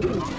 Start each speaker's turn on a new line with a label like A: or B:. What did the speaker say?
A: Ugh.